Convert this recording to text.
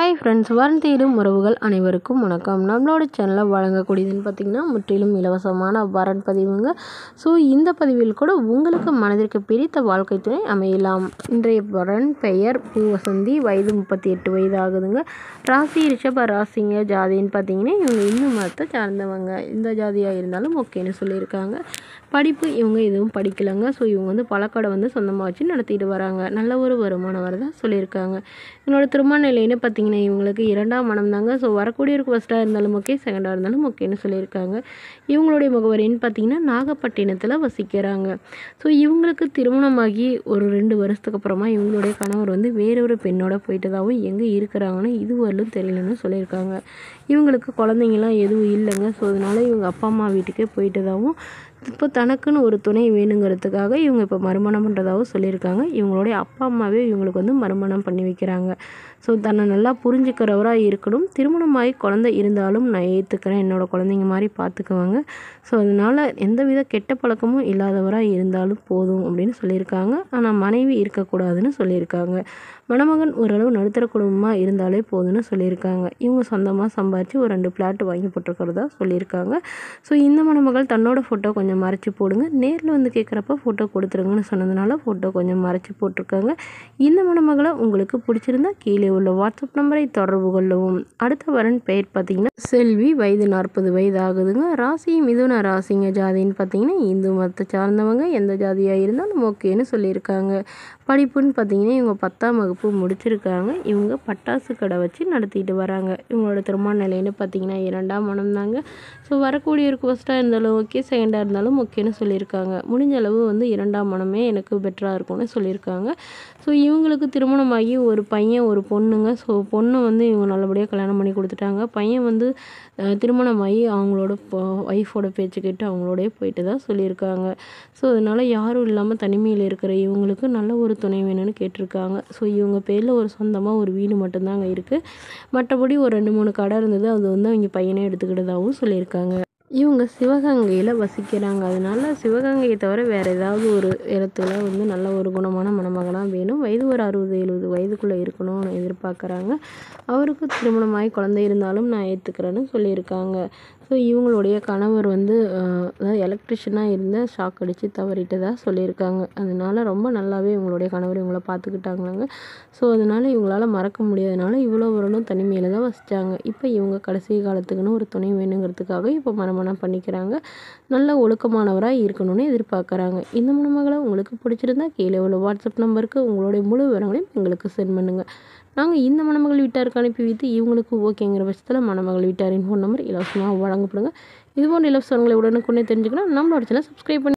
Hi friends வரந்தேடும் உறவுகள் அனைவருக்கும் வணக்கம். நம்மளோட சேனலில் வழங்கக்கூடியதுன்னு பார்த்திங்கன்னா முற்றிலும் இலவசமான வரன் பதிவுங்க. ஸோ இந்த பதிவில் கூட உங்களுக்கு மனதிற்கு பிடித்த வாழ்க்கை துணை அமையலாம். இன்றைய வரன் பெயர் பூவசந்தி. வயது முப்பத்தி எட்டு வயது ஆகுதுங்க. ராசி ரிஷப ராசிங்க ஜாதின்னு பார்த்தீங்கன்னா இவங்க இந்து மதத்தை சார்ந்தவங்க. இந்த ஜாதியாக இருந்தாலும் ஓகேன்னு சொல்லியிருக்காங்க. படிப்பு இவங்க எதுவும் படிக்கலைங்க. ஸோ இவங்க வந்து பழக்கடை வந்து சொந்தமாக வச்சு நடத்திட்டு வராங்க. நல்ல ஒரு வருமானம் வரதா சொல்லியிருக்காங்க. இவங்களோட திருமண நிலைன்னு பார்த்தீங்கன்னா இவங்களுக்கு இரண்டாம் மனம் தாங்க. ஸோ வரக்கூடியவருக்கு ஃபஸ்ட்டாக இருந்தாலும் ஓகே செகண்டாக இருந்தாலும் ஓகேன்னு சொல்லியிருக்காங்க. இவங்களுடைய முகவரின்னு பார்த்தீங்கன்னா நாகப்பட்டினத்தில் வசிக்கிறாங்க. ஸோ இவங்களுக்கு திருமணமாகி ஒரு ரெண்டு வருஷத்துக்கு அப்புறமா இவங்களுடைய கணவர் வந்து வேறொரு பெண்ணோட போயிட்டதாகவும் எங்கே இருக்கிறாங்கன்னு இதுவரையிலும் தெரியலன்னு சொல்லியிருக்காங்க. இவங்களுக்கு குழந்தைங்களாம் எதுவும் இல்லைங்க. ஸோ அதனால இவங்க அப்பா அம்மா வீட்டுக்கே போயிட்டதாகவும் இப்போ தனக்குன்னு ஒரு துணை வேணுங்கிறதுக்காக இவங்க இப்போ மறுமணம் பண்ணுறதாகவும் சொல்லியிருக்காங்க. இவங்களுடைய அப்பா அம்மாவே இவங்களுக்கு வந்து மறுமணம் பண்ணி வைக்கிறாங்க. ஸோ தன்னை நல்லா புரிஞ்சுக்கிறவராக இருக்கணும். திருமணமாகி குழந்தை இருந்தாலும் நான் ஏற்றுக்கிறேன் என்னோடய குழந்தைங்க மாதிரி பார்த்துக்குவாங்க ஸோ அதனால் எந்தவித கெட்ட பழக்கமும் இல்லாதவராக இருந்தாலும் போதும் அப்படின்னு சொல்லியிருக்காங்க. ஆனால் மனைவி இருக்கக்கூடாதுன்னு சொல்லியிருக்காங்க. மணமகன் ஓரளவு நடுத்தர குடும்பமாக இருந்தாலே போதும்னு சொல்லியிருக்காங்க. இவங்க சொந்தமாக சம்பாரித்து ஒரு ரெண்டு பிளாட் வாங்கி போட்டிருக்கிறதா சொல்லியிருக்காங்க. ஸோ இந்த மணமகள் தன்னோட ஃபோட்டோ கொஞ்சம் மறைச்சி போடுங்க. நேரில் வந்து கேட்குறப்ப ஃபோட்டோ கொடுத்துருங்கன்னு சொன்னதுனால ஃபோட்டோ கொஞ்சம் மறைச்சி போட்டிருக்காங்க. இந்த மணமகளை உங்களுக்கு பிடிச்சிருந்தா கீழே உள்ள வாட்ஸ்அப் நம்பரை தொடர்பு கொள்ளவும். அடுத்த வரன் பெயர் பார்த்தீங்கன்னா செல்வி. வயது நாற்பது வயது ஆகுதுங்க ராசி மிதுன ராசிங்க ஜாதின்னு பார்த்தீங்கன்னா இந்து மதத்தை சார்ந்தவங்க எந்த ஜாதியாக இருந்தாலும் ஓகேன்னு சொல்லியிருக்காங்க. படிப்புன்னு பார்த்தீங்கன்னா இவங்க பத்தாம் வகுப்பு முடிச்சிருக்காங்க. இவங்க பட்டாசு கடை வச்சு நடத்திட்டு வராங்க. இவங்களோட திருமண நிலைன்னு பார்த்தீங்கன்னா இரண்டாம் மனம் தாங்க ஸோ ஒரு ஃபஸ்ட்டாக இருந்தாலும் ஓகே செகண்டாக இருந்தாலும் ஓகேன்னு சொல்லியிருக்காங்க. முடிஞ்ச அளவு வந்து இரண்டாம் மனமே எனக்கு பெட்டராக இருக்கும்னு சொல்லியிருக்காங்க. ஸோ இவங்களுக்கு திருமணமாகி ஒரு பையன் ஒரு பொண்ணுங்க. ஸோ பொண்ணு வந்து இவங்க நல்லபடியாக கல்யாணம் பண்ணி கொடுத்துட்டாங்க. பையன் வந்து திருமணமாகி அவங்களோட ஒய்ஃபோட பேச்சு கேட்டு அவங்களோடய போயிட்டு தான் சொல்லியிருக்காங்க. ஸோ அதனால் யாரும் இல்லாமல் தனிமையில் இருக்கிற இவங்களுக்கு நல்ல ஒரு துணை வேணும்னு கேட்டிருக்காங்க. ஸோ இவங்க பேரில் ஒரு சொந்தமாக ஒரு வீடு மட்டும்தாங்க இருக்குது மற்றபடி ஒரு ரெண்டு மூணு கடை இருந்தது. அது வந்து அவங்க பையனே எடுத்துக்கிட்டதாகவும் சொல்லியிருக்காங்க. இவங்க சிவகங்கையில் வசிக்கிறாங்க. அதனால சிவகங்கையை தவிர வேறு ஏதாவது ஒரு இடத்துல வந்து நல்ல ஒரு குணமான மணமகனாக வேணும். வயது ஒரு அறுபது எழுபது வயதுக்குள்ளே இருக்கணும்னு எதிர்பார்க்குறாங்க. அவருக்கு திருமணமாகி குழந்தை இருந்தாலும் நான் ஏற்றுக்கிறேன்னு சொல்லியிருக்காங்க. ஸோ இவங்களுடைய கணவர் வந்து அதாவது எலக்ட்ரிஷியனாக இருந்த ஷாக் அடித்து தவறிட்டதாக சொல்லியிருக்காங்க. அதனால் ரொம்ப நல்லாவே இவங்களுடைய கணவர் இவங்கள பார்த்துக்கிட்டாங்களாங்க. ஸோ அதனால் இவங்களால் மறக்க முடியாதனால இவ்வளோ வருடம் தனிமையில் தான் வசித்தாங்க இப்போ இவங்க கடைசி காலத்துக்குன்னு ஒரு துணை வேணுங்கிறதுக்காக இப்போ மனமனம் பண்ணிக்கிறாங்க. நல்ல ஒழுக்கமானவராக இருக்கணும்னு எதிர்பார்க்குறாங்க. இந்த மணமகளை உங்களுக்கு பிடிச்சிருந்தா கீழே உள்ள வாட்ஸ்அப் நம்பருக்கு உங்களுடைய முழு விவரங்களையும் எங்களுக்கு சென்ட் பண்ணுங்கள் நாங்கள் இந்த மணமகள் வீட்டாருக்கு அனுப்பி வைத்து இவங்களுக்கு ஓகேங்கிற பட்சத்தில் மணமகள் வீட்டாரின் ஃபோன் நம்பர் இலவசமாக வழங்கப்படுங்க. இதுபோன்ற இலவசங்களை உடனுக்குடனே தெரிஞ்சுக்கணும். நம்மளோட சேனல் சப்ஸ்கிரைப் பண்ணி